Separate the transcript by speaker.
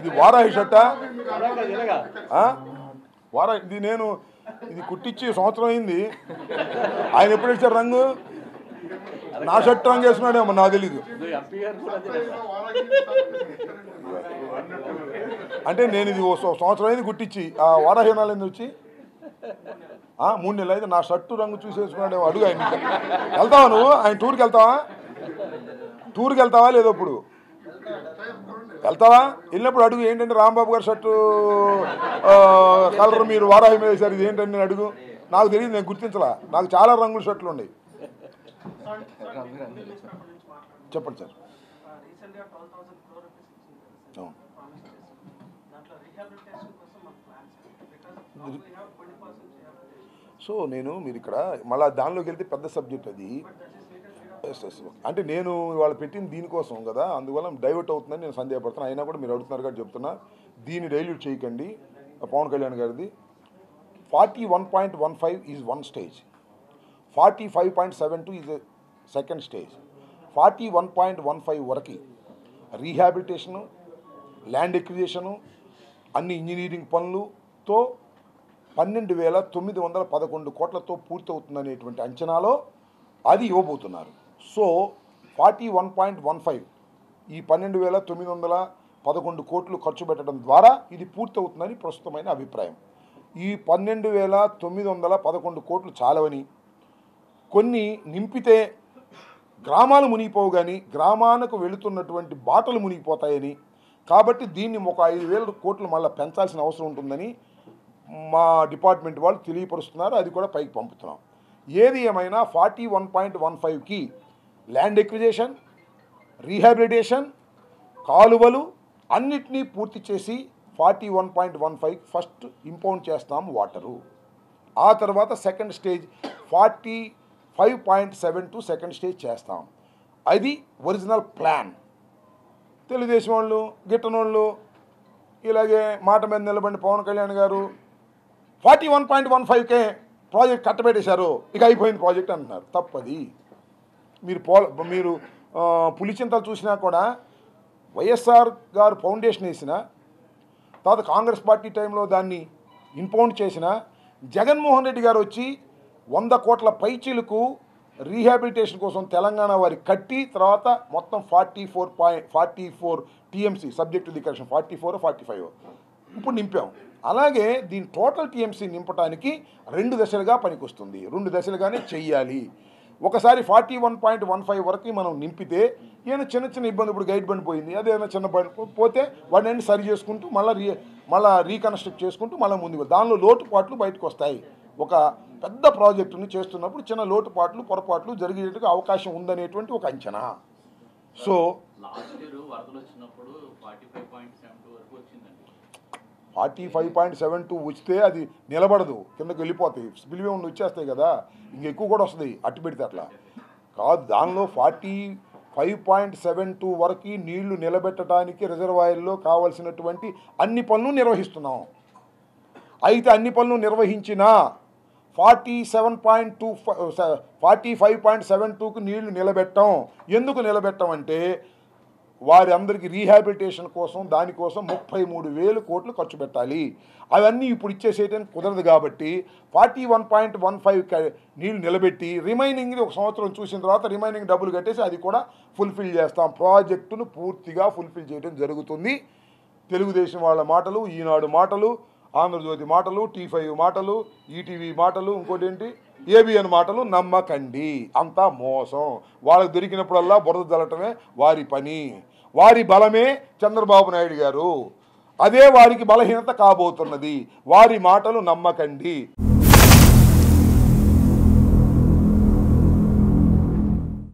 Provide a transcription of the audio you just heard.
Speaker 1: ఇది వారాహి షట్టా? ఆ? వారా ఇది నేను ఇది కుట్టించి సంవత్సరం అయింది. ఆయన ఎప్పుడు ఇచ్చారు రంగు? నా షర్ట్ రంగు వేసుకున్నాడేమో నాకు తెలీదు. అంటే నేను ఇది సంవత్సరం అయింది కుట్టించి. ఆ వారాహీనాలు ఎందుకు వచ్చి? మూడు నెలలు అయితే నా షర్టు రంగు చూసి వేసుకున్నాడేమో అడుగు ఆయన వెళ్తావా నువ్వు? ఆయన టూర్కి వెళ్తావా? టూర్కి వెళ్తావా లేదో ఇప్పుడు? వెళ్తావా? వెళ్ళినప్పుడు అడుగు ఏంటంటే రాంబాబు గారు షర్టు కలర్ మీరు వారాహి మీద వేశారు ఇది ఏంటంటే నేను అడుగు. నాకు తెలియదు నేను గుర్తించలా. నాకు చాలా రంగుల షర్ట్లు ఉన్నాయి. చెప్పండి సార్. సో నేను మీరు ఇక్కడ మళ్ళీ దానిలోకి వెళ్తే పెద్ద సబ్జెక్ట్ అది. అంటే నేను వాళ్ళు పెట్టిన దీనికోసం కదా అందువల్ల డైవర్ట్ అవుతుందని నేను సందేహపడుతున్నాను అయినా కూడా మీరు అడుగుతున్నారు కాబట్టి చెప్తున్నా. దీన్ని డైల్యూట్ చేయకండి పవన్ కళ్యాణ్ గారిది. Forty one point one five is one stage forty five point seven two is second stage forty one point one five వరకు రీహాబిలిటేషను ల్యాండ్ ఎక్విజేషను అన్ని ఇంజనీరింగ్ పనులతో పన్నెండు వేల తొమ్మిది వందల పదకొండు కోట్లతో పూర్తవుతుందనేటువంటి అంచనాలో అది ఇవ్వబోతున్నారు. So forty one point one five ఈ పన్నెండు వేల తొమ్మిది వందల పదకొండు కోట్లు ఖర్చు పెట్టడం ద్వారా ఇది పూర్తవుతుందని ప్రస్తుతమైన అభిప్రాయం. ఈ పన్నెండు వేల తొమ్మిది వందల పదకొండు కోట్లు చాలవని కొన్ని నింపితే గ్రామాలు మునిగిపోవు కానీ గ్రామాలకు వెళుతున్నటువంటి బాటలు మునిగిపోతాయని కాబట్టి దీన్ని ఒక ఐదు వేల కోట్లు మళ్ళీ పెంచాల్సిన అవసరం ఉంటుందని మా డిపార్ట్మెంట్ వాళ్ళు తెలియపరుస్తున్నారు. అది కూడా పైకి పంపుతున్నాం. ఏది ఏమైనా ఫార్టీ వన్ పాయింట్ వన్ ఫైవ్కి ల్యాండ్ ఎక్విజేషన్ రీహాబిలిటేషన్ కాలువలు అన్నిటినీ పూర్తి చేసి forty one point one five first impound చేస్తాం వాటరు. ఆ తర్వాత second stage forty five point seven two second stage చేస్తాం. అది ఒరిజినల్ ప్లాన్. తెలుగుదేశం వాళ్ళు గిట్టనోళ్ళు ఇలాగే మాట మీద నిలబడి పవన్ కళ్యాణ్ గారు ఫార్టీ వన్ పాయింట్ వన్ ఫైవ్కే ప్రాజెక్ట్ కట్టబెట్టేశారు. ఇక అయిపోయింది ప్రాజెక్ట్ అంటున్నారు. తప్పది. మీరు పో మీరు ఆ, పులిచింతలు చూసినా కూడా వైఎస్ఆర్ గారు ఫౌండేషన్ వేసిన తర్వాత కాంగ్రెస్ పార్టీ టైంలో దాన్ని ఇంపౌండ్ చేసిన జగన్మోహన్ రెడ్డి గారు వచ్చి వంద కోట్ల పైచీలకు రీహాబిలిటేషన్ కోసం తెలంగాణ వారి కట్టి తర్వాత మొత్తం forty four point forty four TMC subject the correction forty four forty five. ఇప్పుడు నింపాం. అలాగే దీని టోటల్ టీఎంసీ నింపడానికి రెండు దశలుగా పనికొస్తుంది. రెండు దశలుగానే చెయ్యాలి. ఒకసారి forty one point one five వరకు మనం నింపితే ఏమైనా చిన్న చిన్న ఇబ్బంది ఇప్పుడు గైడ్ బండి పోయింది అదేమైనా చిన్న బండి పోతే వాటిని సరి చేసుకుంటూ మళ్ళీ రీ మళ్ళీ రీకన్స్ట్రక్ట్ చేసుకుంటూ మళ్ళీ ముందుకు దానిలో లోటుపాట్లు బయటకు వస్తాయి. ఒక పెద్ద ప్రాజెక్టుని చేస్తున్నప్పుడు చిన్న లోటుపాట్లు పొరపాట్లు జరిగేందుకు అవకాశం ఉందనేటువంటి ఒక అంచనా. So
Speaker 2: forty five point seven two
Speaker 1: వచ్చితే అది నిలబడదు కిందకి వెళ్ళిపోతాయి. స్పిల్వే ఉండి వచ్చేస్తాయి కదా ఇంక ఎక్కువ కూడా వస్తుంది అట్టు పెడితే అట్లా. కాదు దానిలో forty five point seven two వరకు నీళ్ళు నిలబెట్టడానికి రిజర్వాయర్లో కావలసినటువంటి అన్ని పనులు నిర్వహిస్తున్నాం. అయితే అన్ని పనులు నిర్వహించిన forty seven point two forty five point seven టూకి నీళ్ళు నిలబెట్టాం. ఎందుకు నిలబెట్టాం అంటే వారందరికీ రీహాబిలిటేషన్ కోసం దానికోసం ముప్పై మూడు వేలు కోట్లు ఖర్చు పెట్టాలి. అవన్నీ ఇప్పుడు ఇచ్చేసేయడానికి కుదరదు కాబట్టి forty one point one five నీళ్ళు నిలబెట్టి రిమైనింగ్ని ఒక సంవత్సరం చూసిన తర్వాత రిమైనింగ్ డబ్బులు కట్టేసి అది కూడా ఫుల్ఫిల్ చేస్తాం. ప్రాజెక్టును పూర్తిగా ఫుల్ఫిల్ చేయడం జరుగుతుంది. తెలుగుదేశం వాళ్ళ మాటలు ఈనాడు మాటలు ఆంధ్రజ్యోతి మాటలు టీ ఫైవ్ మాటలు ఈటీవీ మాటలు ఇంకోటి ఏంటి ఏబిఎన్ మాటలు నమ్మకండి. అంతా మోసం. వాళ్ళకి దొరికినప్పుడల్లా బురద జల్లటమే వారి పని. వారి బలమే చంద్రబాబు నాయుడు గారు. అదే వారికి బలహీనత కాబోతున్నది. వారి మాటలు నమ్మకండి.